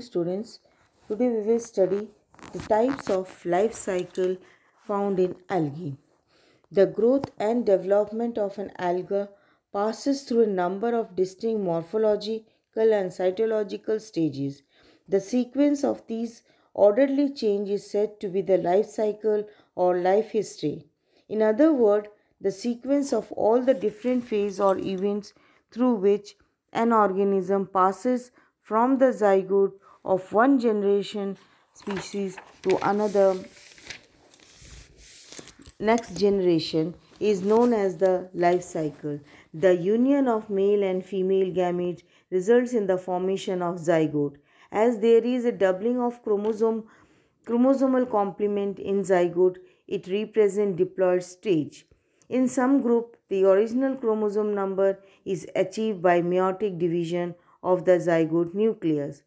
students. Today we will study the types of life cycle found in algae. The growth and development of an alga passes through a number of distinct morphological and cytological stages. The sequence of these orderly change is said to be the life cycle or life history. In other words the sequence of all the different phases or events through which an organism passes from the zygote of one generation species to another next generation is known as the life cycle. The union of male and female gametes results in the formation of zygote. As there is a doubling of chromosome chromosomal complement in zygote, it represents diploid stage. In some group, the original chromosome number is achieved by meiotic division of the zygote nucleus.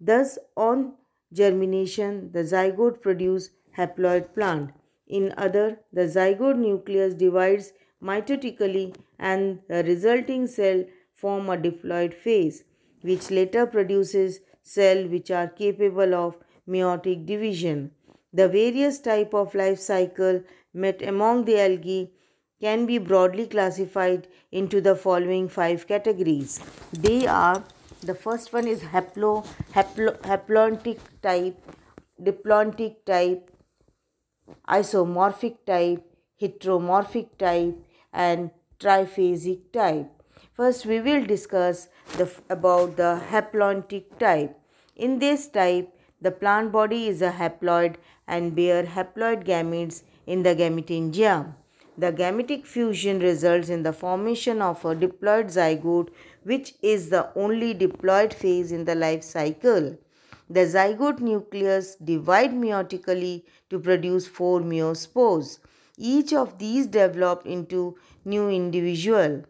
Thus, on germination, the zygote produces haploid plant. In other, the zygote nucleus divides mitotically and the resulting cell form a diploid phase, which later produces cells which are capable of meiotic division. The various type of life cycle met among the algae can be broadly classified into the following five categories. They are the first one is haplo, haplo haplontic type, diplontic type, isomorphic type, heteromorphic type, and triphasic type. First, we will discuss the, about the haplontic type. In this type, the plant body is a haploid and bear haploid gametes in the gametangium. The gametic fusion results in the formation of a diploid zygote which is the only diploid phase in the life cycle. The zygote nucleus divide meiotically to produce four meiospores. Each of these develop into new individual.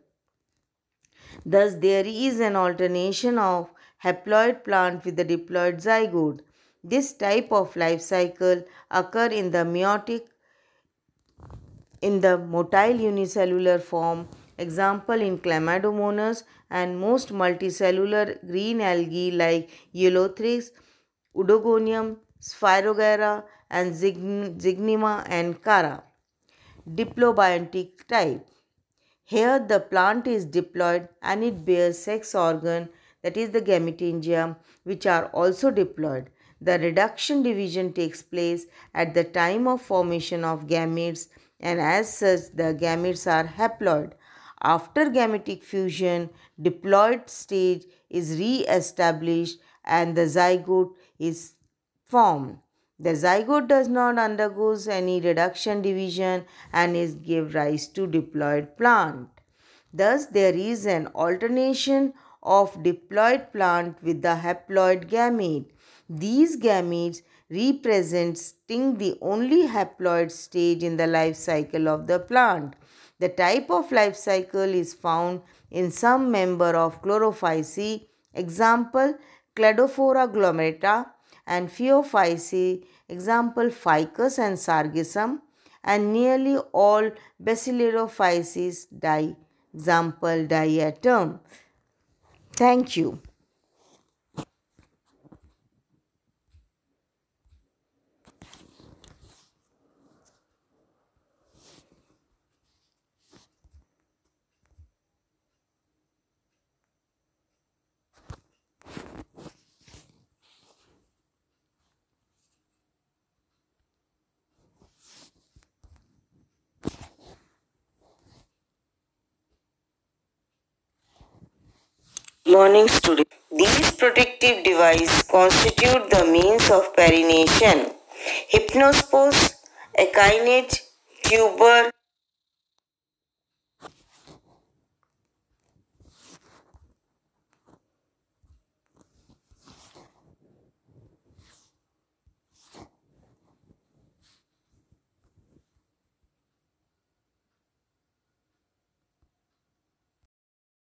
Thus, there is an alternation of haploid plant with the diploid zygote. This type of life cycle occur in the meiotic in the motile unicellular form, example in Chlamydomonas and most multicellular green algae like Ulothrix, Oedogonium, Spirogyra and Zygnema and Chara. Diplobiontic type. Here the plant is diploid and it bears sex organ that is the gametangium which are also diploid. The reduction division takes place at the time of formation of gametes and as such the gametes are haploid. After gametic fusion, diploid stage is re-established and the zygote is formed. The zygote does not undergo any reduction division and is give rise to diploid plant. Thus, there is an alternation of diploid plant with the haploid gamete. These gametes representing the only haploid stage in the life cycle of the plant. The type of life cycle is found in some member of Chlorophyceae, example Cladophora glomerata and Phaeophyceae, example Fucus and Sargassum, and nearly all Bacillariophyceae die, example Diatom. Thank you. Morning student. These protective devices constitute the means of perennation. Hypnospores, akinete, tuber,